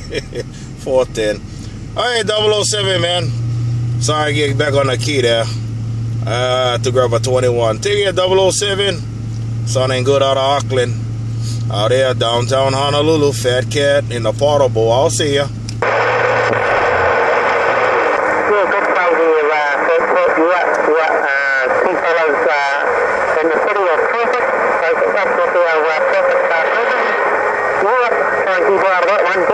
410. All right, 007, man. Sorry, get back on the key there. Uh, to grab a 21. Take it, 007. Sounding good out of Auckland. Out there, downtown Honolulu, Fat Cat in the portable. I'll see ya. Yeah, good play there, uh, Fat Cat. You up, you up, uh, two fellows, uh, in the city of Perfect. So that's what the, uh, Perfect, uh, prison. You up, try and keep out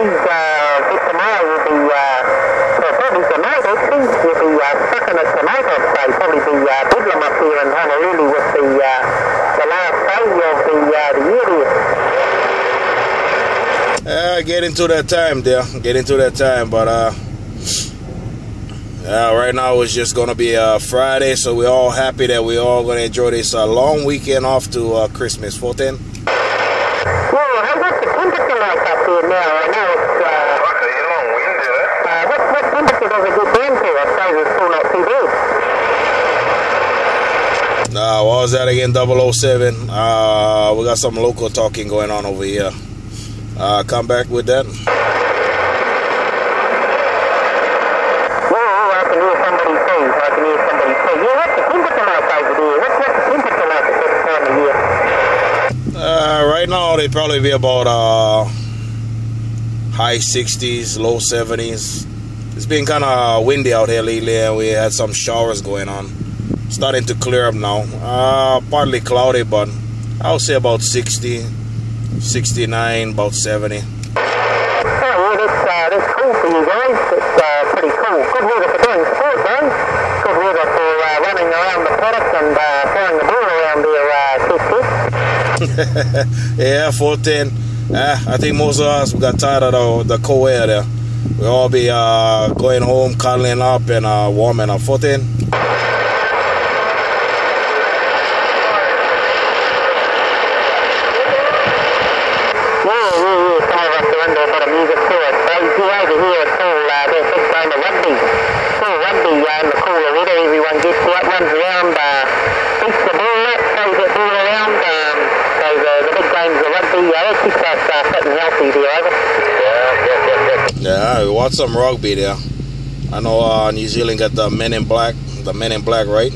of that one. These, uh, bit tomorrow will be, uh, well, probably tonight, actually, you'll be, uh, sucking at tonight, I'd say. Probably be, uh, bedlam up here in Honolulu with the, uh, the last day of the, uh, the year there. Uh, get into that time there. Get into that time, but uh, yeah, right now it's just gonna be uh, Friday, so we're all happy that we're all gonna enjoy this uh, long weekend off to uh, Christmas. 14. Well, what's the temperature like up there now? I know temperature does it get down? I suppose it's still not too bad. Nah, what was that again? 007. Uh, we got some local talking going on over here. Uh, come back with that. Well, I can hear somebody too. I can hear somebody too. Yeah, what's the temperature like over there? What's, what's the temperature like at this time of year? Uh, right now they probably be about uh, high 60s, low 70s. It's been kind of windy out here lately, and we had some showers going on. Starting to clear up now. Uh, partly cloudy, but I'll say about 60, 69, about 70. Oh, yeah, that's, uh, that's cool for you guys. It's uh, pretty cool. Good weather for doing sport. Good weather for uh, running around the paddock and uh, throwing the ball around there, uh, test yeah, 410. Uh, I think most of us got tired of the, the cold air there. We all be uh, going home, cuddling up, and uh, warming up. 410. Yeah, yeah, you all uh, that rugby. Rugby uh, uh. Um, rugby, uh, uh, fit and healthy over. Yeah, yeah, yeah, we watch some rugby there. I know uh, New Zealand got the Men in Black, the Men in Black, right?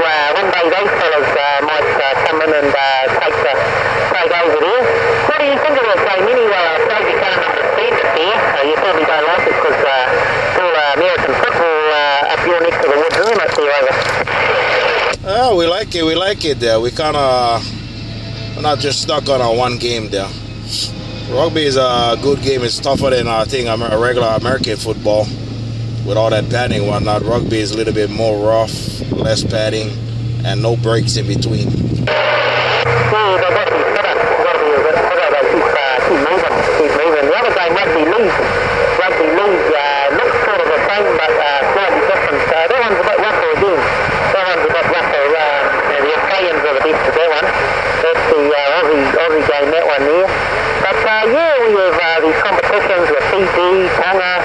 Uh, one day those fellas uh, might uh, come in and uh, Oh, we like it. We like it there. We kind of we're not just stuck on a one game there. Rugby is a good game. It's tougher than I think a regular American football with all that padding and whatnot. Rugby is a little bit more rough, less padding, and no breaks in between. Yeah, some assistance with CD, Tonga,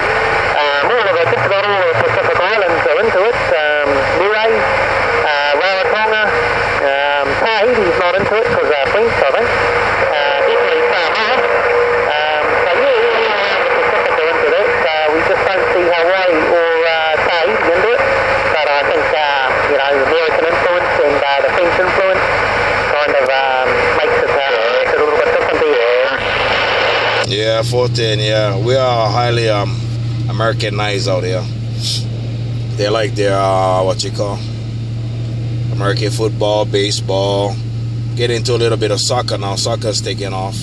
yeah. We are highly um, Americanized out here. They like their, uh, what you call, American football, baseball. Get into a little bit of soccer now. Soccer's taking off.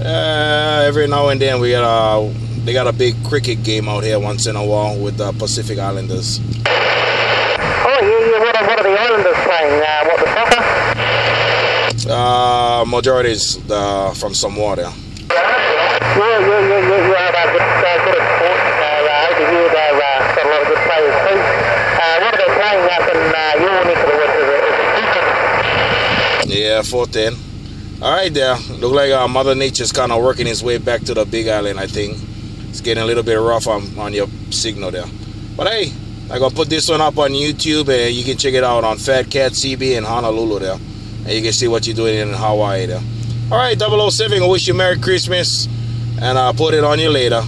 Uh, every now and then we got a, they got a big cricket game out here once in a while with the Pacific Islanders. Oh, yeah, yeah. What are, what are the Islanders playing? Uh, what, the soccer? Uh, majority is uh, from Samoa there. Yeah, yeah, yeah, yeah, yeah. They're good, uh, good at. Uh, uh, over here, they've uh, got a lot of good players too. Uh, what are they playing up in uh, your neck of the woods? Is it, is it decent? Yeah, 410. All right, there. Look like uh, Mother Nature's kind of working its way back to the Big Island. I think it's getting a little bit rough on, on your signal there. But hey, I'm gonna put this one up on YouTube and you can check it out on Fat Cat CB in Honolulu there. And you can see what you're doing in Hawaii there. Alright, 007, I wish you Merry Christmas and I'll put it on you later.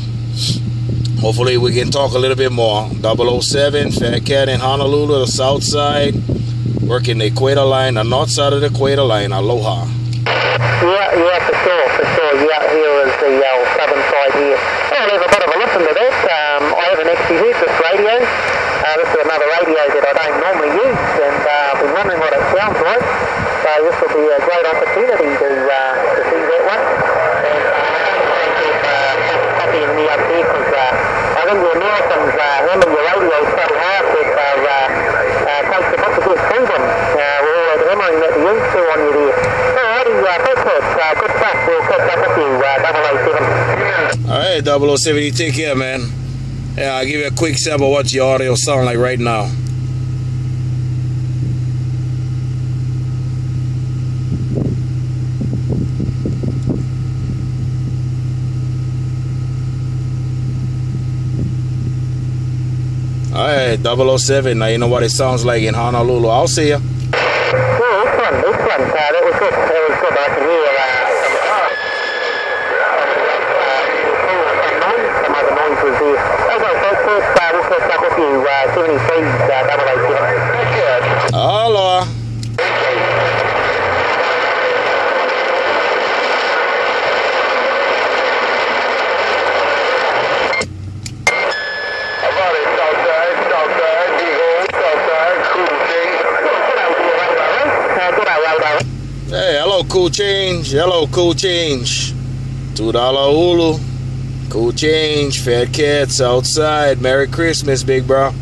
Hopefully we can talk a little bit more. 007, Fat Cat in Honolulu, the south side, working the equator line, the north side of the equator line. Aloha. Yeah, yeah, for sure, for sure. Yeah, here is the uh, southern side here. Oh, there's a bit of a listen to this. Um, I haven't actually heard this radio. Uh, this is another radio that I don't normally use, and uh, I've been wondering what it sounds like. So this will be a great opportunity to uh, Uh, hammer your radio so hard that uh, uh, bit to them. Uh, we're all hammering that the to on you there. Alrighty, uh, it. Uh, good stuff. We'll catch up with you, uh, 007. Alright, 007, you take care, man. Yeah, I'll give you a quick sample of what your audio sound like right now. Alright, 007, now you know what it sounds like in Honolulu. I'll see ya. Excellent. Uh, uh, uh, uh, we'll catch up with you, uh, 73's uh, 007. Cool change. Hello, cool change. Two dollar Hulu. Cool change. Fat cats outside. Merry Christmas, big bro.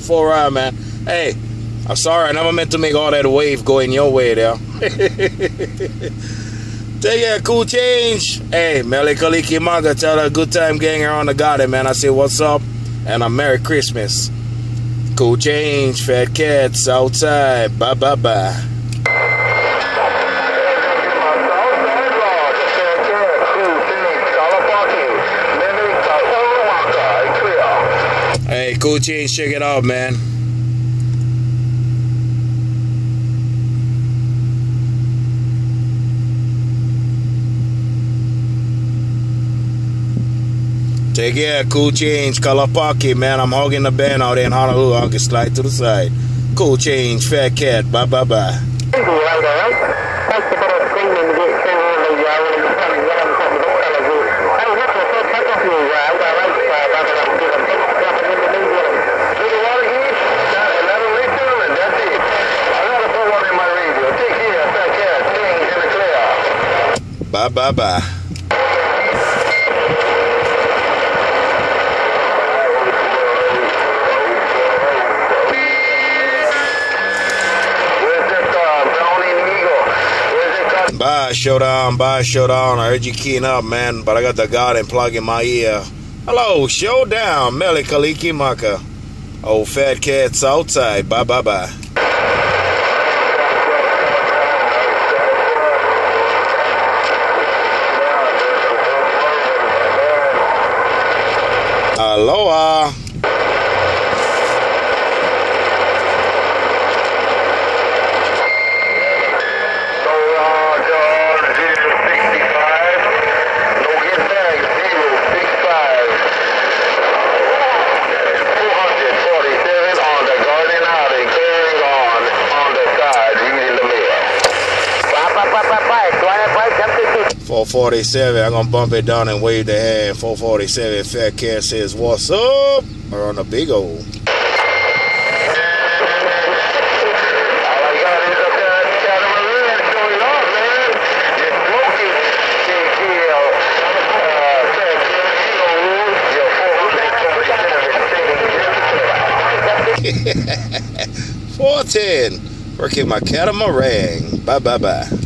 Four eye, man. Hey, I'm sorry. I never meant to make all that wave going your way there. Take care, cool change. Hey, Mele Kalikimaka, tell her a good time gang around the garden, man. I say, what's up? And a Merry Christmas. Cool change, fat cats outside. Bye, bye, bye. Southside Lodge, Fat Cat, cool thing, Kalapaki, Mimi, Kalawaka, clear. Hey, cool change, check it out, man. Take care, cool change, Kalapaki, man. I'm hogging the band out there in Honolulu. I can slide to the side. Cool change, fat cat. Bye, bye, bye. easy, Rodo, right? Takes a bit of screaming to get through all the, uh, all the funny yellow and something that colours there. Hey, look, we'll catch up with you, uh, Rodo, right? Uh, 007. Jumping into New Zealand. Do the water heat, that, and that'll reach them, and that's it. I gotta put one in my radio. Take care, Fat Cat, change in the clear. Bye, bye, bye. Where's this uh, Browning Eagle? Where's it cut? Bye, Showdown. Bye, Showdown. I heard you keying up, man, but I got the garden plug in my ear. Hello, Showdown. Mele Kalikimaka. Oh, fat cats outside. Bye, bye, bye. Aloha. So, uh, John, 065. No get back, 065. 247 on the Garden Outing, carrying on on the side, reading the mail. Bye, bye, bye, bye, bye. Quiet, quiet, jump to 447. I'm gonna bump it down and wave the hand. 447. Fat cat says, "What's up?" Or on the big old. All I got is a catamaran showing off, man. You're smoking, KKL. Fat Cat, you know, your 447 change. 410. Working my catamaran. Bye bye bye.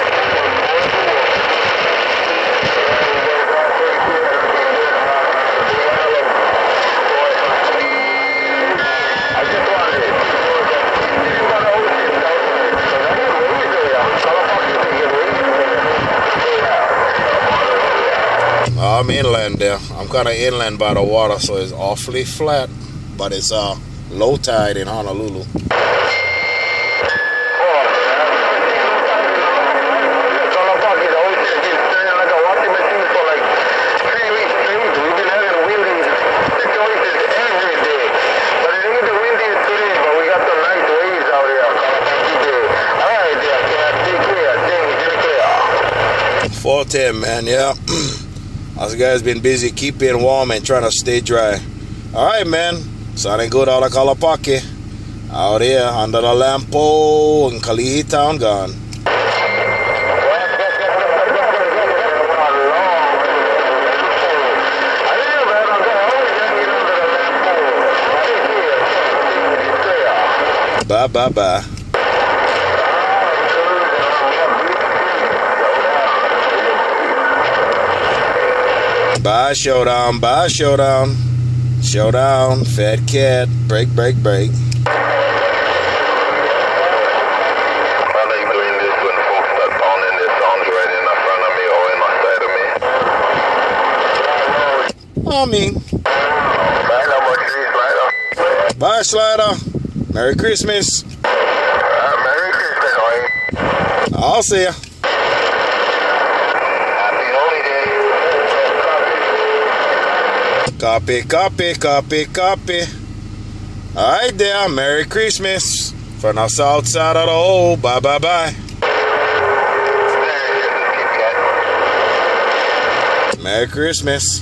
I'm inland there. I'm kind of inland by the water, so it's awfully flat. But it's uh low tide in Honolulu. Four ten, man. Yeah. Us guys been busy keeping warm and trying to stay dry. All right, man. Sounding good out of Kalapaki. Out here under the lampo in Kalihi Town gone. Bye bye bye. Bye showdown, bye showdown. Showdown, fat cat, break, break, break. I like doing this when folks start pounding their songs right in front of me or in my side of me. I mean, Right, how much bye Slider. Merry Christmas. Uh, Merry Christmas. I'll see ya. Copy, copy, copy, copy. All right, there. Merry Christmas from the south side of the hole. Bye, bye, bye. Merry Christmas.